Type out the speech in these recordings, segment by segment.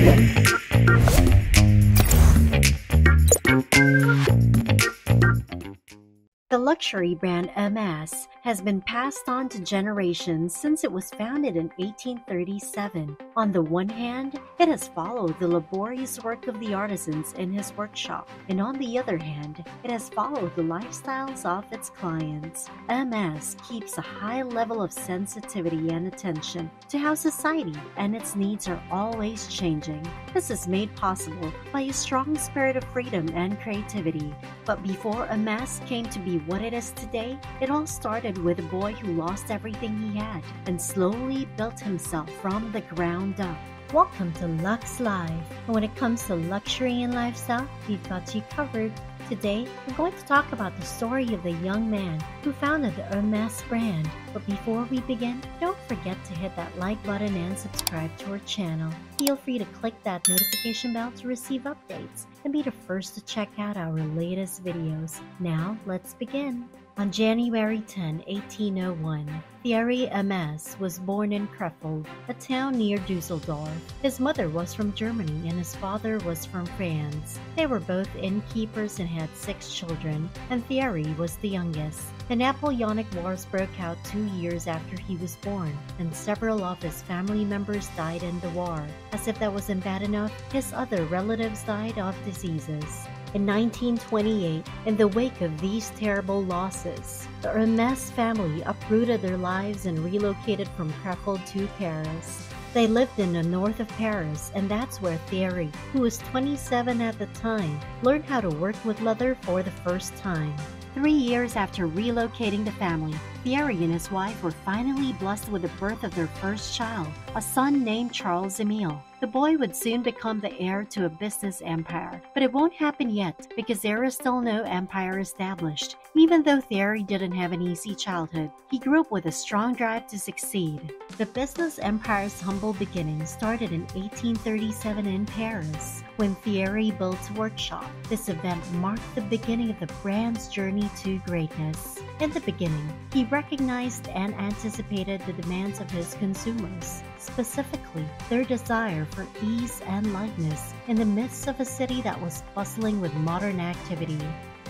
The luxury brand Hermes has been passed on to generations since it was founded in 1837. On the one hand, it has followed the laborious work of the artisans in his workshop, and on the other hand, it has followed the lifestyles of its clients. Hermes keeps a high level of sensitivity and attention to how society and its needs are always changing. This is made possible by a strong spirit of freedom and creativity. But before Hermes came to be what it is today, it all started with a boy who lost everything he had and slowly built himself from the ground up. Welcome to LuxLife. And when it comes to luxury and lifestyle, we've got you covered. Today, we're going to talk about the story of the young man who founded the Hermes brand. But before we begin, don't forget to hit that like button and subscribe to our channel. Feel free to click that notification bell to receive updates and be the first to check out our latest videos. Now, let's begin. On January 10, 1801, Thierry Hermes was born in Krefeld, a town near Dusseldorf. His mother was from Germany and his father was from France. They were both innkeepers and had six children, and Thierry was the youngest. The Napoleonic Wars broke out two years after he was born, and several of his family members died in the war. As if that wasn't bad enough, his other relatives died of diseases. In 1928, in the wake of these terrible losses, the Hermes family uprooted their lives and relocated from Krefeld to Paris. They lived in the north of Paris, and that's where Thierry, who was 27 at the time, learned how to work with leather for the first time. Three years after relocating the family, Thierry and his wife were finally blessed with the birth of their first child, a son named Charles Emile. The boy would soon become the heir to a business empire, but it won't happen yet because there is still no empire established. Even though Thierry didn't have an easy childhood, he grew up with a strong drive to succeed. The business empire's humble beginnings started in 1837 in Paris when Thierry built a workshop. This event marked the beginning of the brand's journey to greatness. In the beginning, he recognized and anticipated the demands of his consumers, specifically their desire for ease and lightness in the midst of a city that was bustling with modern activity.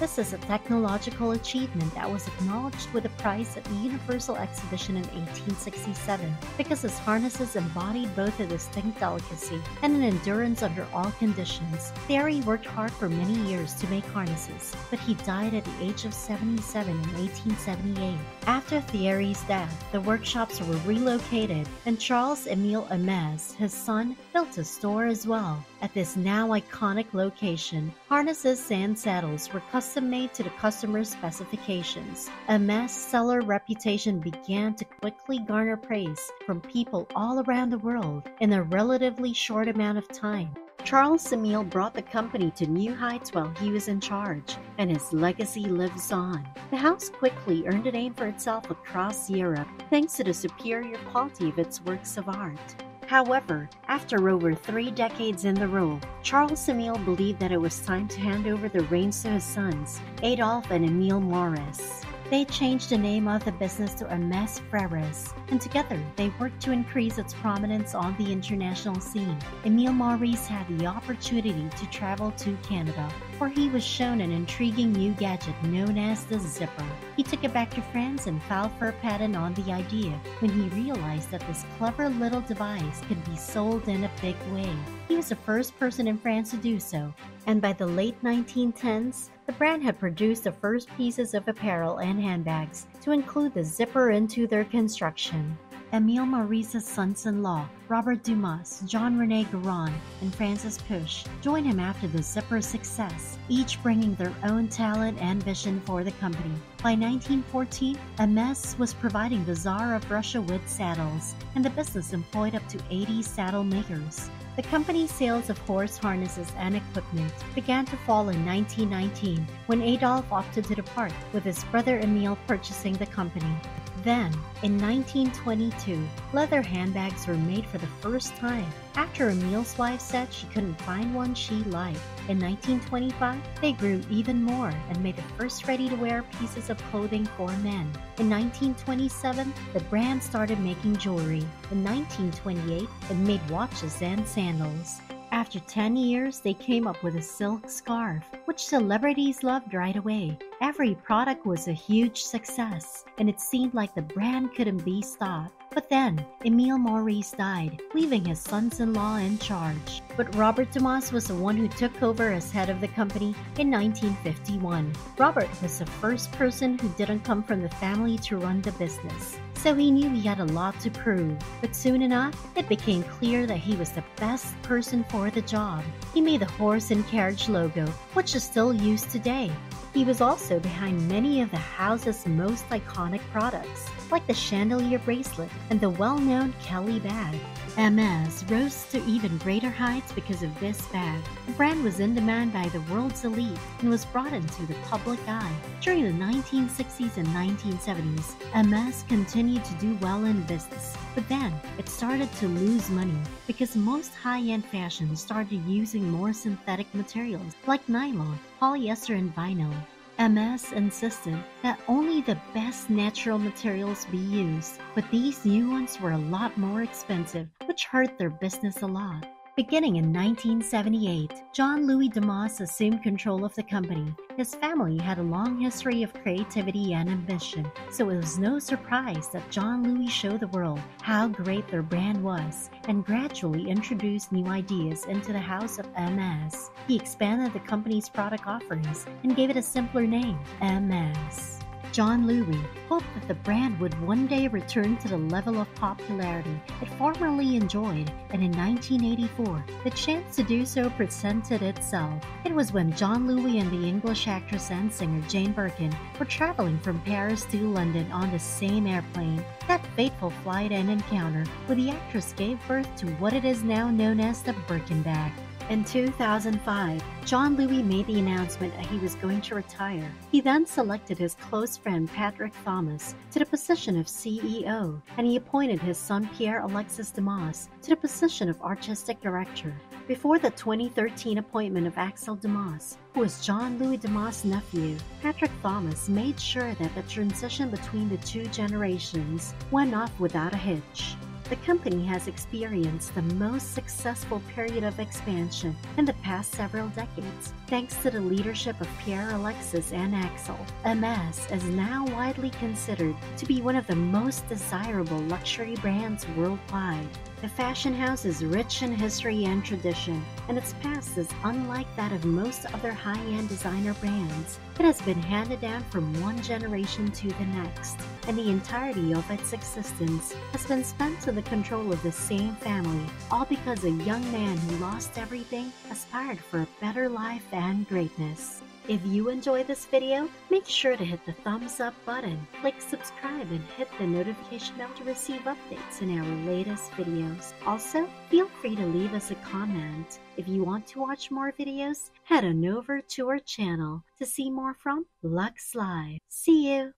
This is a technological achievement that was acknowledged with a prize at the Universal Exhibition in 1867 because his harnesses embodied both a distinct delicacy and an endurance under all conditions. Thierry worked hard for many years to make harnesses, but he died at the age of 77 in 1878. After Thierry's death, the workshops were relocated and Charles Emile Hermes, his son, built a store as well. At this now iconic location, harnesses and saddles were custom made to the customer's specifications. Hermes' seller reputation began to quickly garner praise from people all around the world in a relatively short amount of time. Charles Emile brought the company to new heights while he was in charge, and his legacy lives on. The house quickly earned a name for itself across Europe thanks to the superior quality of its works of art. However, after over three decades in the role, Charles Emile believed that it was time to hand over the reins to his sons, Adolphe and Emile Maurice. They changed the name of the business to Hermes Frères, and together they worked to increase its prominence on the international scene. Emile Maurice had the opportunity to travel to Canada, where he was shown an intriguing new gadget known as the zipper. He took it back to France and filed for a patent on the idea when he realized that this clever little device could be sold in a big way. He was the first person in France to do so, and by the late 1910s, the brand had produced the first pieces of apparel and handbags to include the zipper into their construction. Emile Maurice's sons-in-law, Robert Dumas, John Rene Guérin, and Francis Puech, joined him after the Zipper's success, each bringing their own talent and vision for the company. By 1914, Hermes was providing the Tsar of Russia with saddles, and the business employed up to 80 saddle makers. The company's sales of horse harnesses and equipment began to fall in 1919 when Adolphe opted to depart, with his brother Emile purchasing the company. Then, in 1922, leather handbags were made for the first time after Emile's wife said she couldn't find one she liked. In 1925, they grew even more and made the first ready to wear pieces of clothing for men. In 1927, the brand started making jewelry. In 1928, it made watches and sandals. After 10 years, they came up with a silk scarf, which celebrities loved right away. Every product was a huge success, and it seemed like the brand couldn't be stopped. But then, Emile Maurice died, leaving his sons-in-law in charge. But Robert Dumas was the one who took over as head of the company in 1951. Robert was the first person who didn't come from the family to run the business so he knew he had a lot to prove. But soon enough, it became clear that he was the best person for the job. He made the horse and carriage logo, which is still used today. He was also behind many of the house's most iconic products, like the Chaîne d'ancre bracelet and the well-known Kelly bag. Hermes rose to even greater heights because of this bag. The brand was in demand by the world's elite and was brought into the public eye. During the 1960s and 1970s, Hermes continued to do well in business, but then it started to lose money because most high-end fashion started using more synthetic materials like nylon, polyester, and vinyl. Hermes insisted that only the best natural materials be used, but these new ones were a lot more expensive, which hurt their business a lot. Beginning in 1978, John Louis Dumas assumed control of the company. His family had a long history of creativity and ambition, so it was no surprise that John Louis showed the world how great their brand was and gradually introduced new ideas into the house of Hermes. He expanded the company's product offerings and gave it a simpler name, Hermes. John Louis hoped that the brand would one day return to the level of popularity it formerly enjoyed, and in 1984, the chance to do so presented itself. It was when John Louis and the English actress and singer Jane Birkin were traveling from Paris to London on the same airplane. That fateful flight and encounter where the actress gave birth to what it is now known as the Birkin bag. In 2005, John Louis made the announcement that he was going to retire. He then selected his close friend Patrick Thomas to the position of CEO, and he appointed his son Pierre Alexis Dumas to the position of artistic director. Before the 2013 appointment of Axel Dumas, who was John Louis Dumas' nephew, Patrick Thomas made sure that the transition between the two generations went off without a hitch. The company has experienced the most successful period of expansion in the past several decades, thanks to the leadership of Pierre Alexis and Axel. Hermes is now widely considered to be one of the most desirable luxury brands worldwide. The fashion house is rich in history and tradition, and its past is unlike that of most other high-end designer brands. It has been handed down from one generation to the next, and the entirety of its existence has been spent to the control of the same family, all because a young man who lost everything aspired for a better life and greatness. If you enjoy this video, make sure to hit the thumbs up button, click subscribe, and hit the notification bell to receive updates in our latest videos. Also, feel free to leave us a comment. If you want to watch more videos, head on over to our channel to see more from LuxLife. See you!